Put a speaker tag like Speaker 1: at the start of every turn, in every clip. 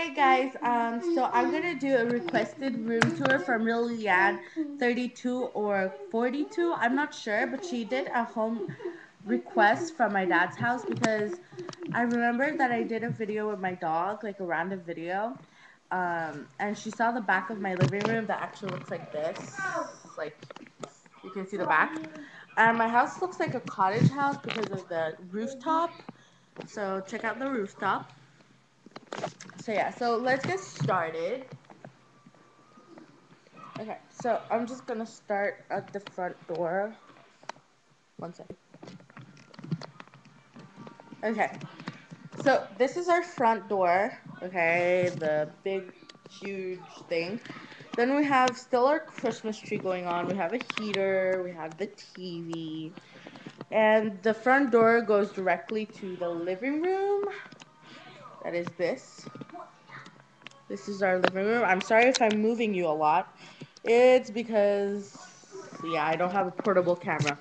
Speaker 1: Okay, guys. Um, so I'm gonna do a requested room tour from Lilian, 32 or 42. I'm not sure, but she did a home request from my dad's house because I remember that I did a video with my dog, like a random video. Um, and she saw the back of my living room that actually looks like this. Like you can see the back. And my house looks like a cottage house because of the rooftop. So check out the rooftop. So yeah, so let's get started. Okay, so I'm just gonna start at the front door. One second. Okay, so this is our front door. Okay, the big, huge thing. Then we have still our Christmas tree going on. We have a heater. We have the TV. And the front door goes directly to the living room. That is this. This is our living room. I'm sorry if I'm moving you a lot. It's because, yeah, I don't have a portable camera.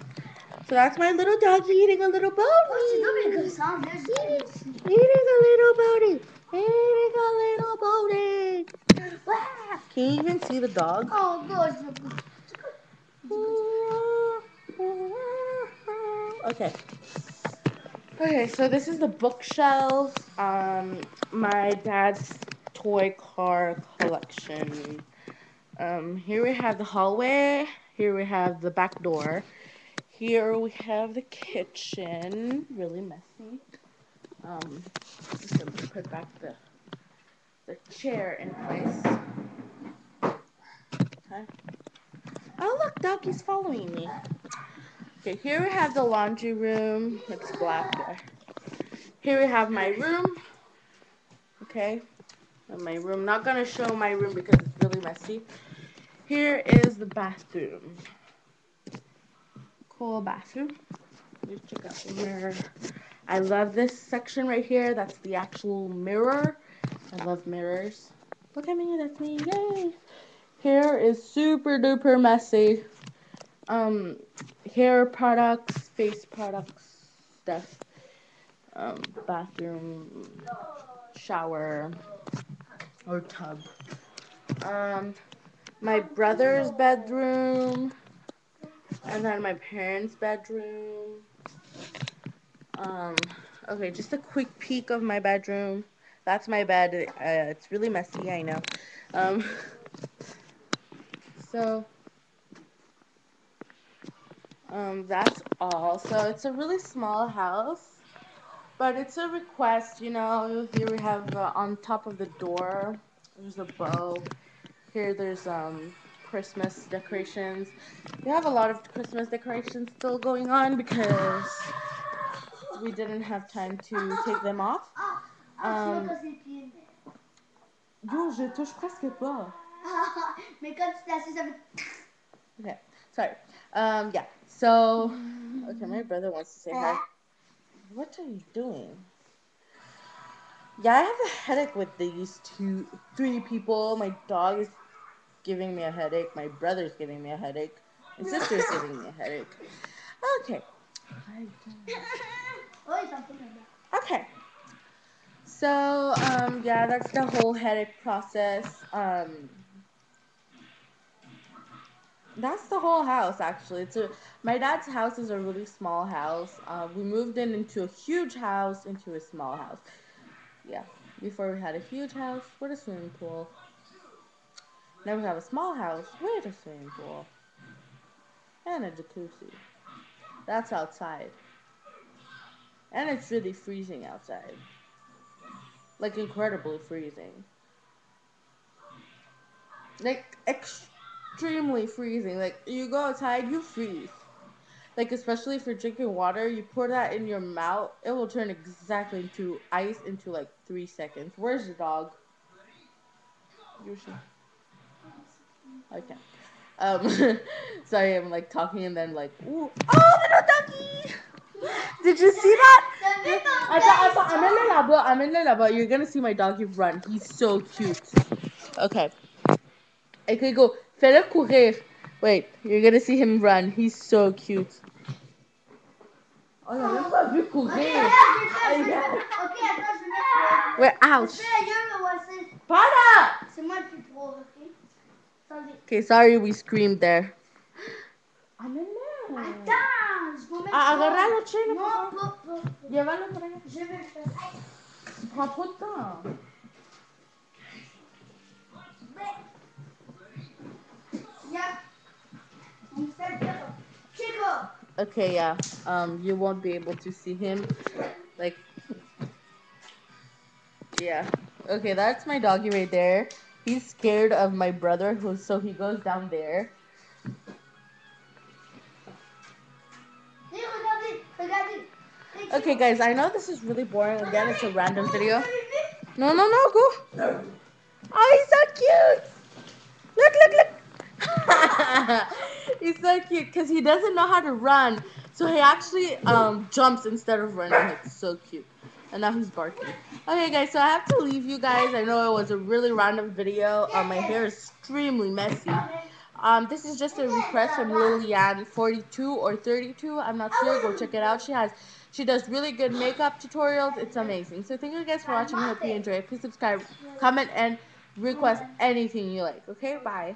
Speaker 1: So that's my little doggy eating a little bone.
Speaker 2: Eating,
Speaker 1: eating a little bony. Eating a little bony. Can you even see the dog?
Speaker 2: Oh,
Speaker 1: Okay. Okay, so this is the bookshelf. Um, my dad's toy car collection. Um, here we have the hallway. Here we have the back door. Here we have the kitchen. Really messy. Um, just gonna put back the the chair in place. Okay. Oh look, doggy's following me. Okay, here we have the laundry room. It's black there. Here we have my room. Okay, my room. Not gonna show my room because it's really messy. Here is the bathroom. Cool bathroom. Let's check out the mirror. I love this section right here. That's the actual mirror. I love mirrors. Look at me, that's me. Yay! Hair is super duper messy. Um, hair products, face products, stuff. Um, bathroom, shower, or tub. Um, my brother's bedroom, and then my parents' bedroom. Um, okay, just a quick peek of my bedroom. That's my bed. Uh, it's really messy, I know. Um, so, um, that's all. So it's a really small house, but it's a request, you know. Here we have uh, on top of the door, there's a bow. Here there's um, Christmas decorations. We have a lot of Christmas decorations still going on because we didn't have time to take them off. Um, yo, je touche presque pas.
Speaker 2: Mais quand tu t'assis, ça
Speaker 1: Okay, sorry. Um, yeah. So, okay, my brother wants to say hi. What are you doing? Yeah, I have a headache with these two, three people. My dog is giving me a headache. My brother's giving me a headache. My sister's giving me a headache. Okay. Okay. So, um, yeah, that's the whole headache process. Um, that's the whole house, actually. It's a, my dad's house is a really small house. Uh, we moved in into a huge house into a small house. Yeah, before we had a huge house with a swimming pool. Now we have a small house with a swimming pool. And a jacuzzi. That's outside. And it's really freezing outside. Like incredibly freezing. Like extremely freezing. Like you go outside, you freeze. Like especially if you're drinking water, you pour that in your mouth, it will turn exactly into ice into like three seconds. Where's your dog? Yoshi. Okay. Um, sorry, I'm like talking and then like, ooh, oh, little doggy! Did you see that? I thought, I thought, I'm in the labo, I'm in the labo. You're gonna see my doggy run. He's so cute. Okay. Okay, go. Fais-le courir. Wait, you're gonna see him run. He's so cute. Oh, il a même pas vu courir. Wait, ouch. Para!
Speaker 2: C'est moi le plus pro, ok?
Speaker 1: Okay, sorry we screamed there. Amène-le.
Speaker 2: Attends, je vais mettre
Speaker 1: Ah,
Speaker 2: ça.
Speaker 1: agarra le chile,
Speaker 2: Non,
Speaker 1: por
Speaker 2: pas, pas, pas.
Speaker 1: Llévalo por allá.
Speaker 2: Je vais le faire.
Speaker 1: Tu prends trop de temps. Okay, yeah. Um, you won't be able to see him. Like, yeah. Okay, that's my doggy right there. He's scared of my brother, who so he goes down there.
Speaker 2: Hey, regardez, regardez. Hey,
Speaker 1: Okay, guys, I know this is really boring. Again, it's a random video. No, no, no, go. Oh, he's so cute. Look, look, look. he's so cute because he doesn't know how to run. So he actually um, jumps instead of running. It's so cute. And now he's barking. Okay, guys, so I have to leave you guys. I know it was a really random video. Um, my hair is extremely messy. Um, this is just a request from Lilian42 or 32. I'm not sure. Go check it out. She has, she does really good makeup tutorials. It's amazing. So thank you guys for watching. I hope you enjoyed. Please subscribe, comment, and request anything you like. Okay, bye.